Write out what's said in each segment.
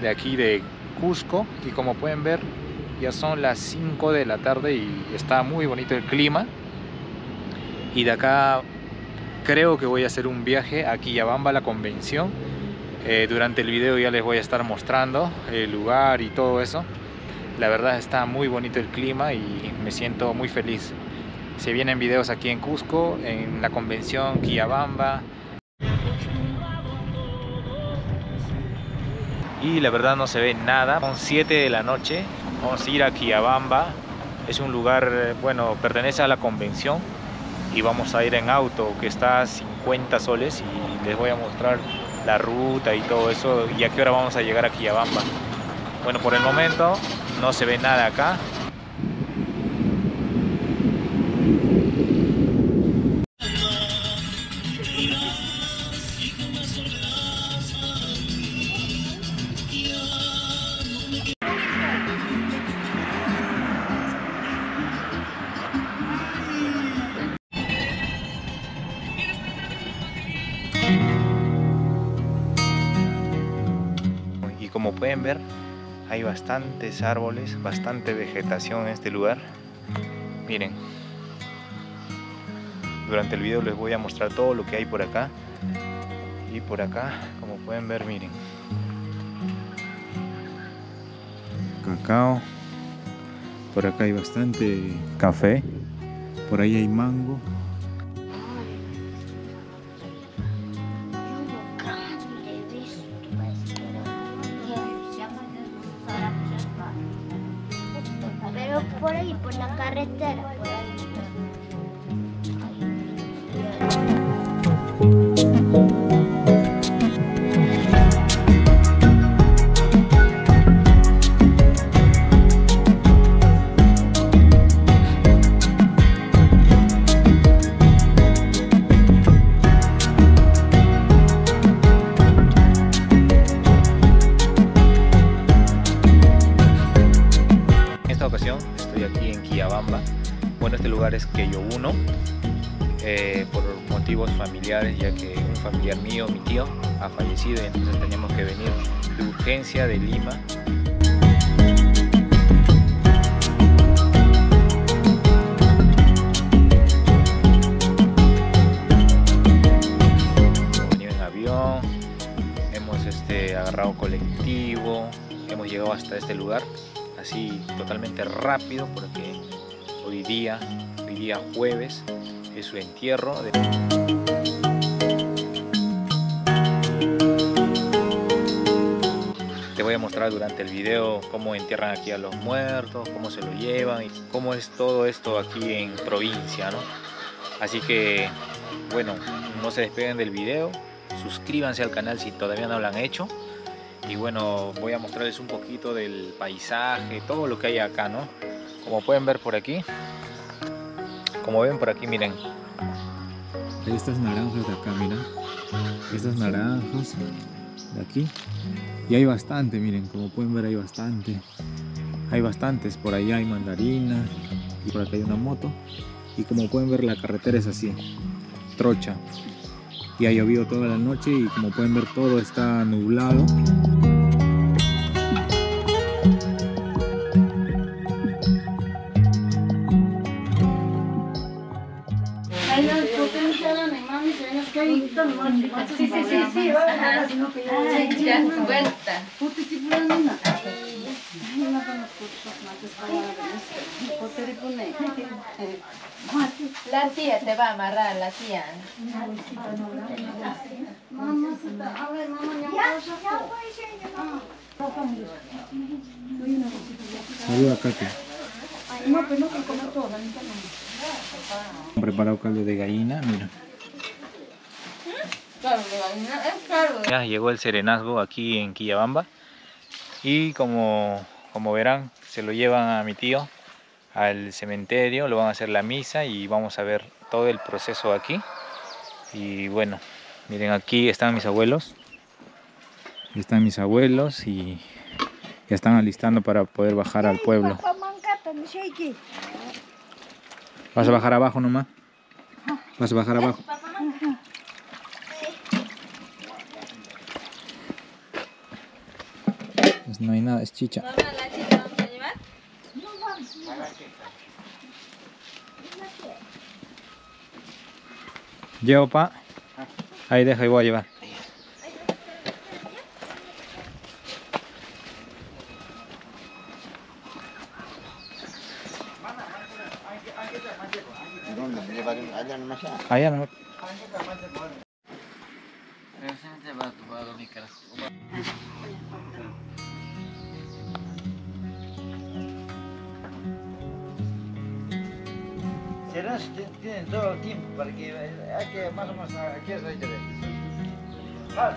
de aquí de Cusco y como pueden ver ya son las 5 de la tarde y está muy bonito el clima. Y de acá creo que voy a hacer un viaje a Quillabamba, la convención. Eh, durante el video ya les voy a estar mostrando el lugar y todo eso. La verdad está muy bonito el clima y me siento muy feliz. Se vienen videos aquí en Cusco en la convención Quillabamba y la verdad no se ve nada. Son 7 de la noche. Vamos a ir a Quillabamba es un lugar bueno pertenece a la convención. Y vamos a ir en auto que está a 50 soles. Y les voy a mostrar la ruta y todo eso. Y a qué hora vamos a llegar a Quillabamba bueno por el momento no se ve nada acá y como pueden ver hay bastantes árboles, bastante vegetación en este lugar. Miren durante el video les voy a mostrar todo lo que hay por acá. Y por acá como pueden ver miren. Cacao. Por acá hay bastante café. Por ahí hay mango familiar mío, mi tío, ha fallecido y entonces teníamos que venir de urgencia de Lima. Hemos venido en avión, hemos este, agarrado colectivo, hemos llegado hasta este lugar así totalmente rápido porque hoy día, hoy día jueves, es su entierro. de- durante el video cómo entierran aquí a los muertos, cómo se lo llevan y cómo es todo esto aquí en provincia, ¿no? Así que, bueno, no se despeguen del video, suscríbanse al canal si todavía no lo han hecho. Y bueno voy a mostrarles un poquito del paisaje todo lo que hay acá no como pueden ver por aquí como ven por aquí miren. Estas naranjas de acá mira. Estas naranjas aquí y hay bastante miren como pueden ver hay bastante hay bastantes por allá hay mandarinas y por acá hay una moto y como pueden ver la carretera es así trocha y ha llovido toda la noche y como pueden ver todo está nublado Ya, vuelta. La tía te va a amarrar, la tía. Saluda Katy. Han preparado caldo de gallina, mira. Claro, es. Ya llegó el serenazgo aquí en Quillabamba y como, como verán se lo llevan a mi tío al cementerio, lo van a hacer la misa y vamos a ver todo el proceso aquí. Y bueno, miren aquí están mis abuelos. Aquí están mis abuelos y ya están alistando para poder bajar al pueblo. ¿Vas a bajar abajo nomás? ¿Vas a bajar abajo? Pues no hay nada, es chicha. ¿Mamá, la chicha vamos a llevar? Llevo pa. Ahí deja y voy a llevar. Allá no. Tienen todo el tiempo para que hay que más o menos aquí es ver. Vale.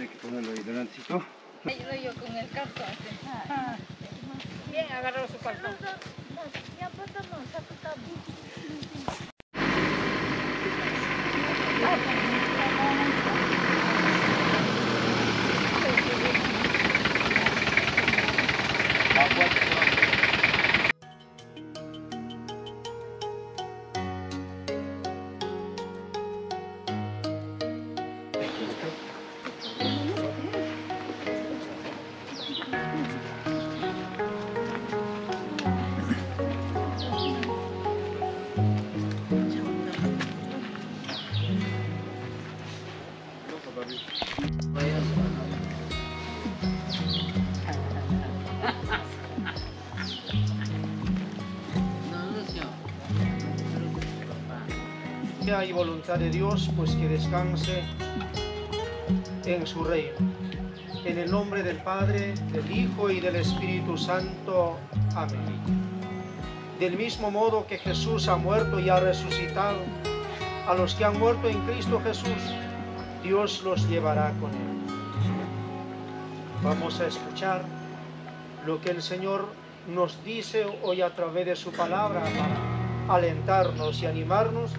Hay que ponerlo ahí delantito. Ayudo yo con el cartón. Bien, agarró su cartón. Y voluntad de Dios, pues que descanse en su reino. En el nombre del Padre, del Hijo y del Espíritu Santo. Amén. Del mismo modo que Jesús ha muerto y ha resucitado, a los que han muerto en Cristo Jesús, Dios los llevará con él. Vamos a escuchar lo que el Señor nos dice hoy a través de su palabra para alentarnos y animarnos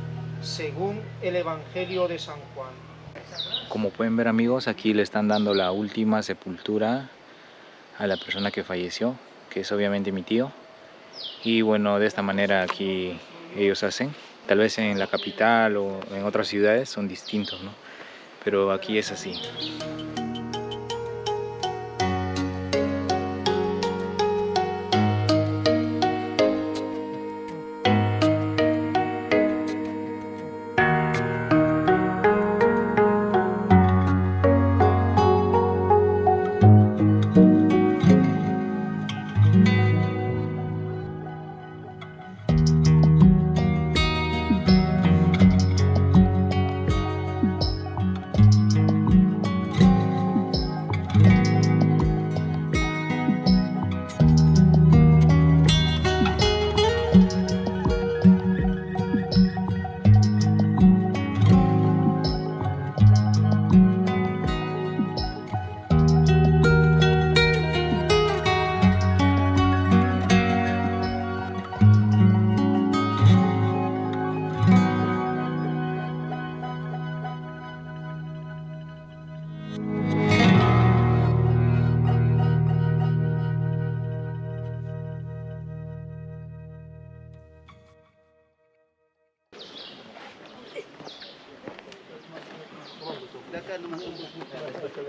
según el Evangelio de San Juan. Como pueden ver amigos, aquí le están dando la última sepultura a la persona que falleció, que es obviamente mi tío. Y bueno, de esta manera aquí ellos hacen. Tal vez en la capital o en otras ciudades son distintos, ¿no? Pero aquí es así.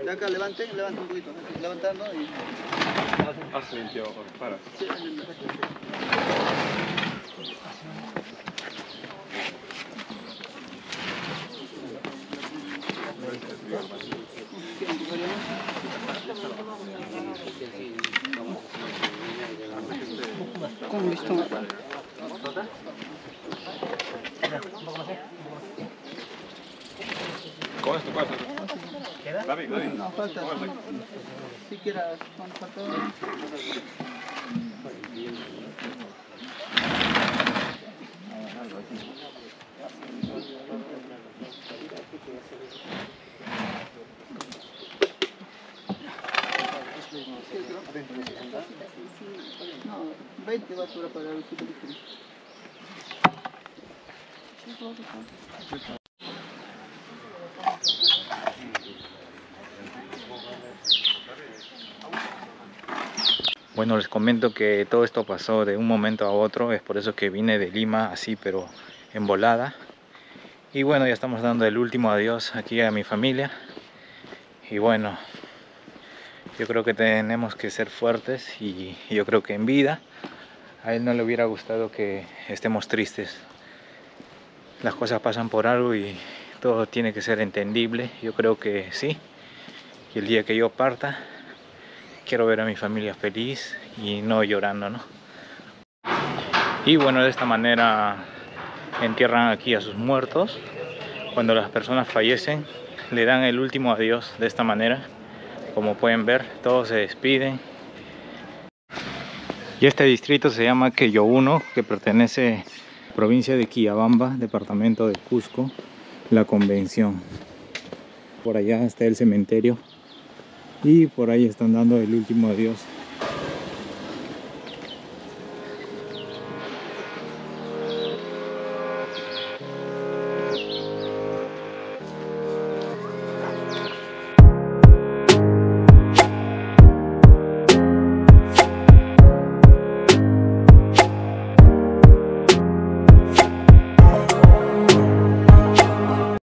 De acá levanten, levanten un poquito. Levantando y... Haz el tío, para. Sí, Con listón. Con esto David. No, falta. Si quieras, cuando falta. No, 20 va a sobrar para el super Bueno, les comento que todo esto pasó de un momento a otro, es por eso que vine de Lima así, pero en volada. Y bueno, ya estamos dando el último adiós aquí a mi familia. Y bueno, yo creo que tenemos que ser fuertes y yo creo que en vida a él no le hubiera gustado que estemos tristes. Las cosas pasan por algo y todo tiene que ser entendible. Yo creo que sí. Y el día que yo parta, quiero ver a mi familia feliz y no llorando, ¿no? Y bueno, de esta manera entierran aquí a sus muertos. Cuando las personas fallecen, le dan el último adiós de esta manera. Como pueden ver, todos se despiden. Y este distrito se llama Queyo 1, que pertenece a la provincia de Quillabamba, departamento de Cusco, la convención. Por allá está el cementerio y por ahí están dando el último adiós